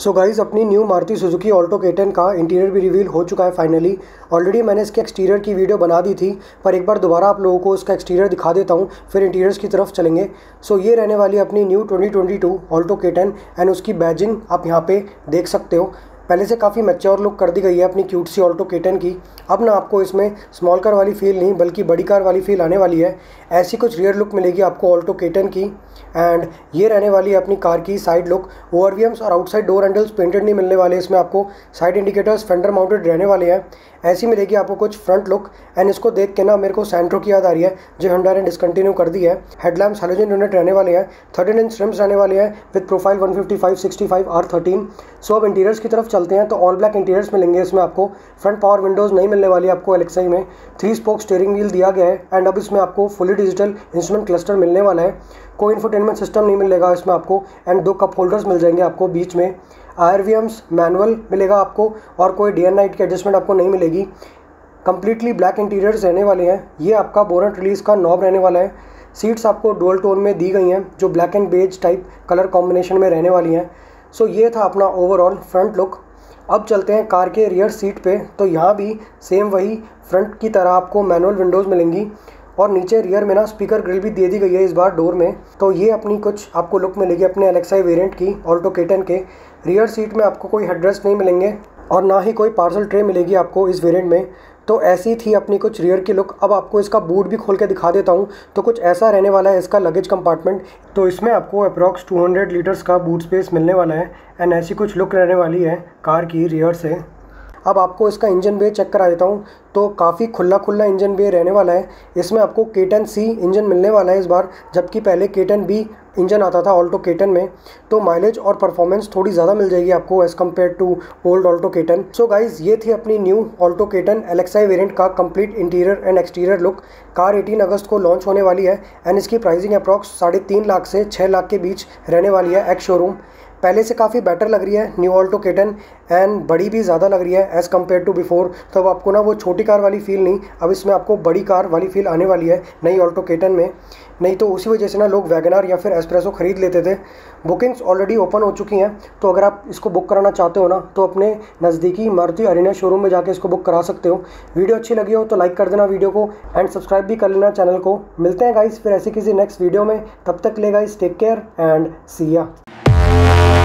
सो guys अपनी new Maruti Suzuki Alto K ten का interior भी रिवील हो चुका है फाइनली ऑलरेडी मैंने इसके एक्सटीरियर की वीडियो बना दी थी, पर एक बार दोबारा आप लोगों को इसका एक्सटीरियर दिखा देता हूँ, फिर इंटीरियर्स की तरफ़ चलेंगे. सो so ये रहने वाली अपनी new 2022 Alto K ten and उसकी बैजिंग आप यहाँ पे देख सकते हो. पहले से काफ़ी मैच्योर लुक कर दी गई है अपनी क्यूट सी ऑल्टो केटन की. अब ना आपको इसमें स्मॉल कार वाली फील नहीं, बल्कि बड़ी कार वाली फील आने वाली है. ऐसी कुछ रियर लुक मिलेगी आपको ऑल्टो केटन की. एंड ये रहने वाली है अपनी कार की साइड लुक ओवर और आउटसाइड डोर हैंडल्स पेंटेड नहीं मिलने वाले, इसमें आपको साइड इंडिकेटर्स फेंडर माउंटेड रहने वाले हैं. ऐसी मिलेगी आपको कुछ फ्रंट लुक एंड इसको देख के ना मेरे को सैंट्रो की याद आ रही है, जो हंडा ने डिसकंटिन्यू कर दी है. हेडलैम्प हेलोजन यूनिट रहने वाले हैं. थर्टीन इंच रिम्स रहने वाले हैं with profile 155 65 R thirteen so अब इंटीरियर्स की तरफ़ चलते हैं तो ऑल ब्लैक इंटीरियर्स मिलेंगे इसमें आपको. फ्रंट पावर विंडोज़ नहीं मिलने वाली आपको एलेक्साई में. थ्री स्पोक स्टेयरिंग व्हील दिया गया है एंड अब इसमें आपको फुली डिजिटल इंस्ट्रूमेंट क्लस्टर मिलने वाला है. कोई इन्फोटेनमेंट सिस्टम नहीं मिलेगा इसमें आपको एंड दो कप होल्डर्स मिल जाएँगे आपको बीच में। आर मैनुअल मिलेगा आपको और कोई डे एंड नाइट की एडजस्टमेंट आपको नहीं मिलेगी। कम्प्लीटली ब्लैक इंटीरियर्स रहने वाले हैं। ये आपका बोनट रिलीज़ का नॉब रहने वाला है। सीट्स आपको डोल टोन में दी गई हैं जो black and beige type colour combination में रहने वाली हैं। सो so, ये था अपना ओवरऑल फ्रंट लुक अब चलते हैं कार के रियर सीट पे। तो यहाँ भी सेम वही फ्रंट की तरह आपको मैनुअल विंडोज़ मिलेंगी। और नीचे रियर में ना स्पीकर ग्रिल भी दे दी गई है इस बार डोर में। तो ये अपनी कुछ आपको लुक मिलेगी अपने एलेक्साई वेरिएंट की ऑल्टो केटन के। रियर सीट में आपको कोई हेडरेस्ट नहीं मिलेंगे और ना ही कोई पार्सल ट्रे मिलेगी आपको इस वेरिएंट में। तो ऐसी थी अपनी कुछ रियर की लुक अब आपको इसका बूट भी खोल के दिखा देता हूँ। तो कुछ ऐसा रहने वाला है इसका लगेज कंपार्टमेंट तो इसमें आपको अप्रॉक्स 200 लीटर्स का बूट स्पेस मिलने वाला है। एंड ऐसी कुछ लुक रहने वाली है कार की रियर से। अब आपको इसका इंजन बे चेक करा देता हूँ। तो काफ़ी खुला खुला इंजन बे रहने वाला है। इसमें आपको केटन सी इंजन मिलने वाला है इस बार, जबकि पहले केटन बी इंजन आता था ऑल्टो केटन में। तो माइलेज और परफॉर्मेंस थोड़ी ज़्यादा मिल जाएगी आपको as compare to old Alto K ten so guys ये थी अपनी new Alto K ten LXI variant का complete interior and exterior look car 18 अगस्त को लॉन्च होने वाली है एंड इसकी प्राइसिंग अप्रॉक्स साढ़े तीन लाख से छः लाख के बीच रहने वाली है एक्स शोरूम पहले से काफ़ी बेटर लग रही है न्यू ऑल्टो केटन एंड बड़ी भी ज़्यादा लग रही है एज़ कंपेयर टू बिफोर तो अब आपको ना वो छोटी कार वाली फील नहीं, अब इसमें आपको बड़ी कार वाली फील आने वाली है नई ऑल्टो केटन में. नहीं तो उसी वजह से ना लोग वैगनार या फिर एस्प्रेसो ख़रीद लेते थे. बुकिंग्स ऑलरेडी ओपन हो चुकी हैं तो अगर आप इसको बुक कराना चाहते हो ना तो अपने नज़दीकी मारुति अरिना शोरूम में जाके इसको बुक करा सकते हो. वीडियो अच्छी लगी हो तो लाइक कर देना वीडियो को एंड सब्सक्राइब भी कर लेना चैनल को. मिलते हैं गाइस फिर ऐसे किसी नेक्स्ट वीडियो में. तब तक ले guys take care and see ya